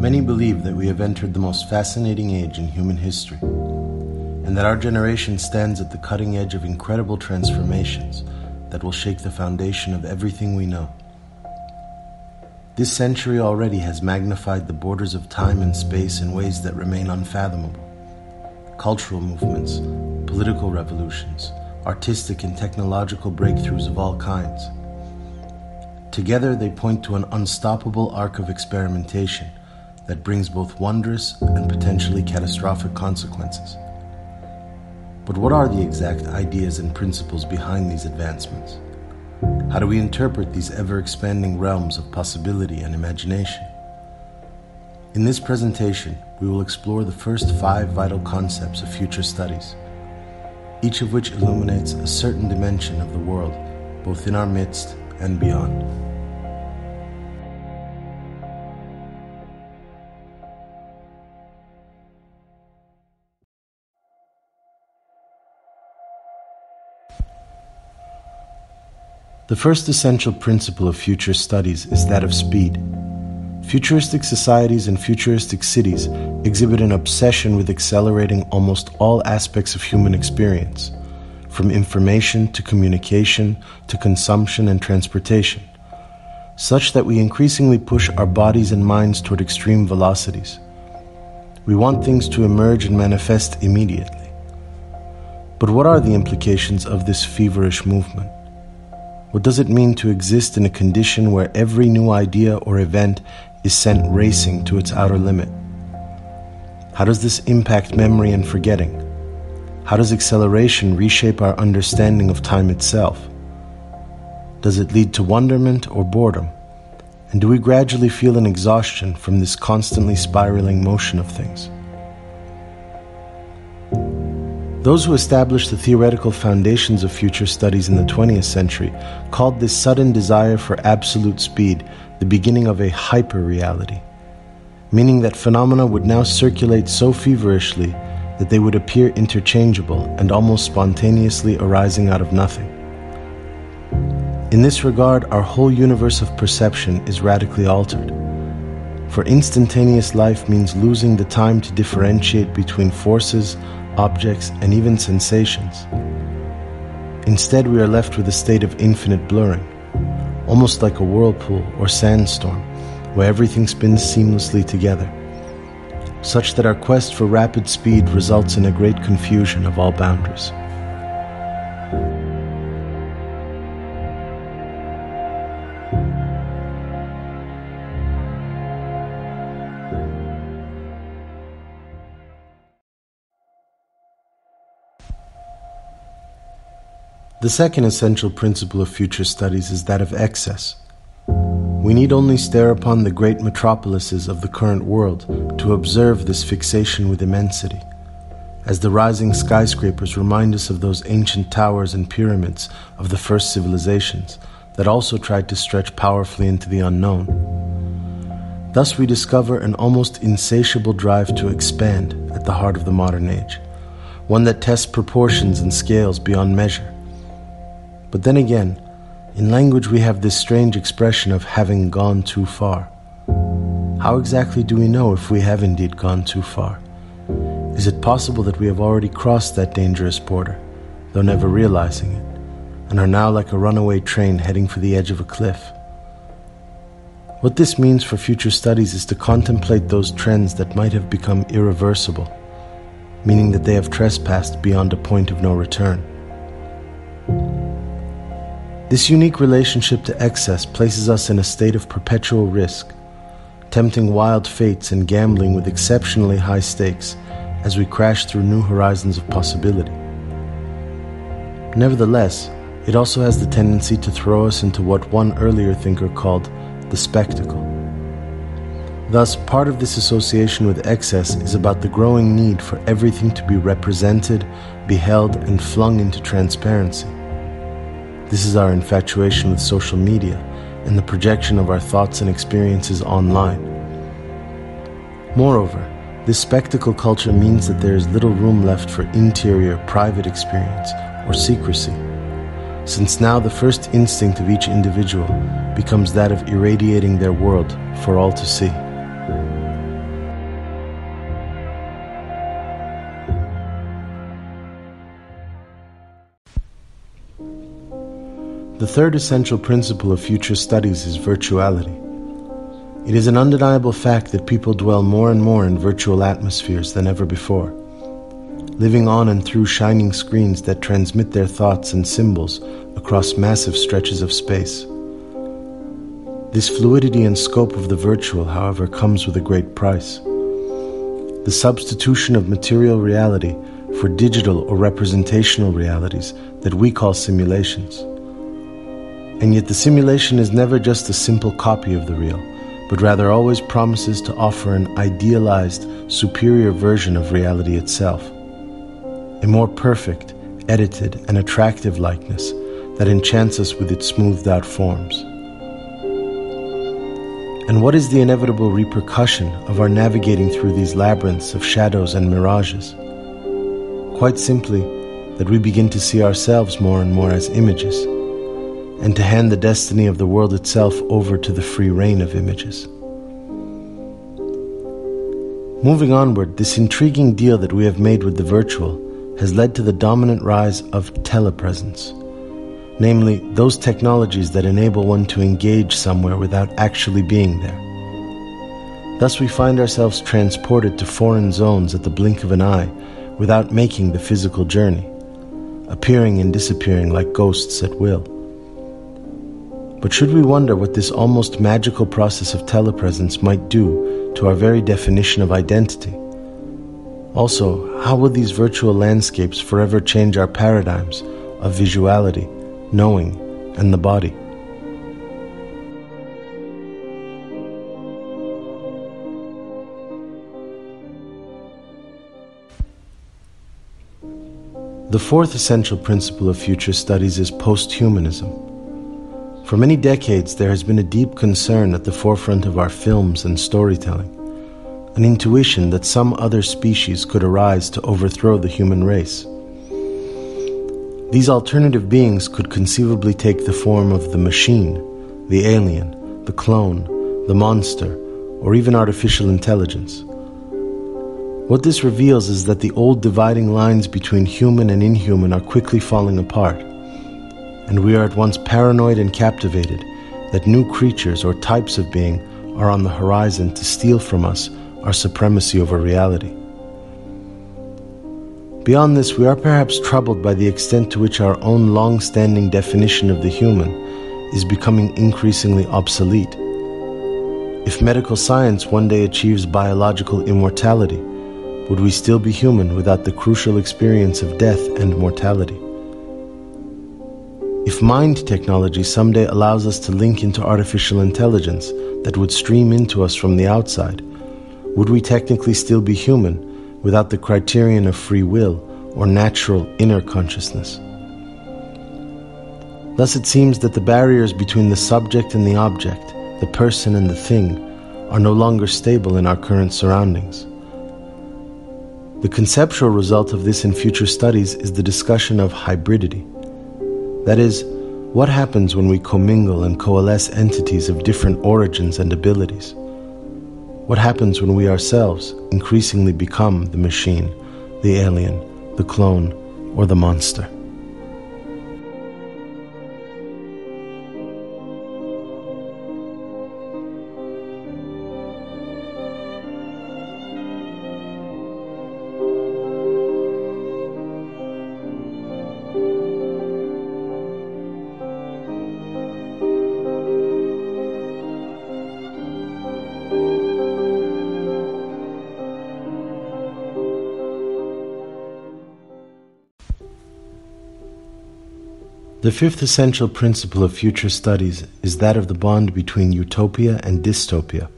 Many believe that we have entered the most fascinating age in human history, and that our generation stands at the cutting edge of incredible transformations that will shake the foundation of everything we know. This century already has magnified the borders of time and space in ways that remain unfathomable. Cultural movements, political revolutions, artistic and technological breakthroughs of all kinds. Together, they point to an unstoppable arc of experimentation that brings both wondrous and potentially catastrophic consequences. But what are the exact ideas and principles behind these advancements? How do we interpret these ever expanding realms of possibility and imagination? In this presentation, we will explore the first five vital concepts of future studies, each of which illuminates a certain dimension of the world, both in our midst and beyond. The first essential principle of future studies is that of speed. Futuristic societies and futuristic cities exhibit an obsession with accelerating almost all aspects of human experience, from information to communication to consumption and transportation, such that we increasingly push our bodies and minds toward extreme velocities. We want things to emerge and manifest immediately. But what are the implications of this feverish movement? What does it mean to exist in a condition where every new idea or event is sent racing to its outer limit? How does this impact memory and forgetting? How does acceleration reshape our understanding of time itself? Does it lead to wonderment or boredom? And do we gradually feel an exhaustion from this constantly spiraling motion of things? Those who established the theoretical foundations of future studies in the 20th century called this sudden desire for absolute speed the beginning of a hyper reality, meaning that phenomena would now circulate so feverishly that they would appear interchangeable and almost spontaneously arising out of nothing. In this regard, our whole universe of perception is radically altered. For instantaneous life means losing the time to differentiate between forces, objects, and even sensations. Instead, we are left with a state of infinite blurring, almost like a whirlpool or sandstorm, where everything spins seamlessly together, such that our quest for rapid speed results in a great confusion of all boundaries. The second essential principle of future studies is that of excess. We need only stare upon the great metropolises of the current world to observe this fixation with immensity, as the rising skyscrapers remind us of those ancient towers and pyramids of the first civilizations that also tried to stretch powerfully into the unknown. Thus, we discover an almost insatiable drive to expand at the heart of the modern age, one that tests proportions and scales beyond measure but then again, in language we have this strange expression of having gone too far. How exactly do we know if we have indeed gone too far? Is it possible that we have already crossed that dangerous border, though never realizing it, and are now like a runaway train heading for the edge of a cliff? What this means for future studies is to contemplate those trends that might have become irreversible, meaning that they have trespassed beyond a point of no return. This unique relationship to excess places us in a state of perpetual risk, tempting wild fates and gambling with exceptionally high stakes as we crash through new horizons of possibility. Nevertheless, it also has the tendency to throw us into what one earlier thinker called the spectacle. Thus, part of this association with excess is about the growing need for everything to be represented, beheld, and flung into transparency. This is our infatuation with social media and the projection of our thoughts and experiences online. Moreover, this spectacle culture means that there is little room left for interior, private experience or secrecy, since now the first instinct of each individual becomes that of irradiating their world for all to see. The third essential principle of future studies is virtuality. It is an undeniable fact that people dwell more and more in virtual atmospheres than ever before, living on and through shining screens that transmit their thoughts and symbols across massive stretches of space. This fluidity and scope of the virtual, however, comes with a great price. The substitution of material reality for digital or representational realities that we call simulations. And yet, the simulation is never just a simple copy of the real, but rather always promises to offer an idealized, superior version of reality itself. A more perfect, edited, and attractive likeness that enchants us with its smoothed out forms. And what is the inevitable repercussion of our navigating through these labyrinths of shadows and mirages? Quite simply, that we begin to see ourselves more and more as images, and to hand the destiny of the world itself over to the free reign of images. Moving onward, this intriguing deal that we have made with the virtual has led to the dominant rise of telepresence, namely, those technologies that enable one to engage somewhere without actually being there. Thus, we find ourselves transported to foreign zones at the blink of an eye without making the physical journey, appearing and disappearing like ghosts at will. But should we wonder what this almost magical process of telepresence might do to our very definition of identity? Also, how will these virtual landscapes forever change our paradigms of visuality, knowing, and the body? The fourth essential principle of future studies is posthumanism. For many decades, there has been a deep concern at the forefront of our films and storytelling, an intuition that some other species could arise to overthrow the human race. These alternative beings could conceivably take the form of the machine, the alien, the clone, the monster, or even artificial intelligence. What this reveals is that the old dividing lines between human and inhuman are quickly falling apart, and we are at once paranoid and captivated that new creatures or types of being are on the horizon to steal from us our supremacy over reality. Beyond this, we are perhaps troubled by the extent to which our own long standing definition of the human is becoming increasingly obsolete. If medical science one day achieves biological immortality, would we still be human without the crucial experience of death and mortality? If mind technology someday allows us to link into artificial intelligence that would stream into us from the outside, would we technically still be human without the criterion of free will or natural inner consciousness? Thus, it seems that the barriers between the subject and the object, the person and the thing, are no longer stable in our current surroundings. The conceptual result of this in future studies is the discussion of hybridity. That is, what happens when we commingle and coalesce entities of different origins and abilities? What happens when we ourselves increasingly become the machine, the alien, the clone, or the monster? The fifth essential principle of future studies is that of the bond between utopia and dystopia.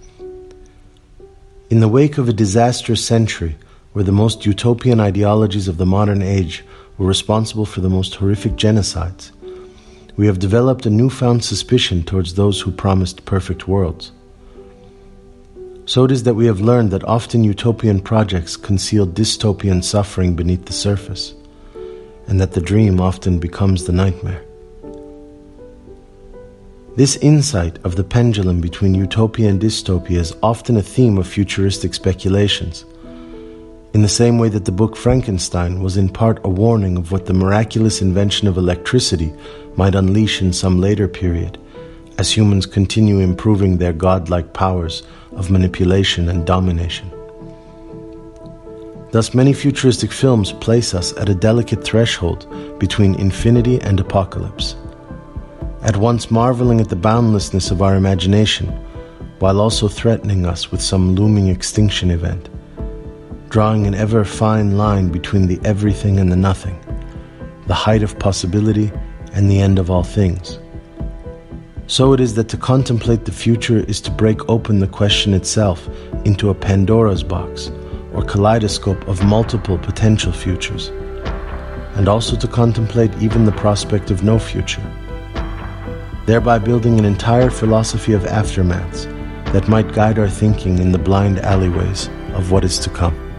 In the wake of a disastrous century where the most utopian ideologies of the modern age were responsible for the most horrific genocides, we have developed a newfound suspicion towards those who promised perfect worlds. So it is that we have learned that often utopian projects conceal dystopian suffering beneath the surface and that the dream often becomes the nightmare. This insight of the pendulum between utopia and dystopia is often a theme of futuristic speculations. In the same way that the book Frankenstein was in part a warning of what the miraculous invention of electricity might unleash in some later period, as humans continue improving their godlike powers of manipulation and domination. Thus, many futuristic films place us at a delicate threshold between infinity and apocalypse, at once marveling at the boundlessness of our imagination, while also threatening us with some looming extinction event, drawing an ever fine line between the everything and the nothing, the height of possibility and the end of all things. So it is that to contemplate the future is to break open the question itself into a Pandora's box or kaleidoscope of multiple potential futures, and also to contemplate even the prospect of no future, thereby building an entire philosophy of aftermaths that might guide our thinking in the blind alleyways of what is to come.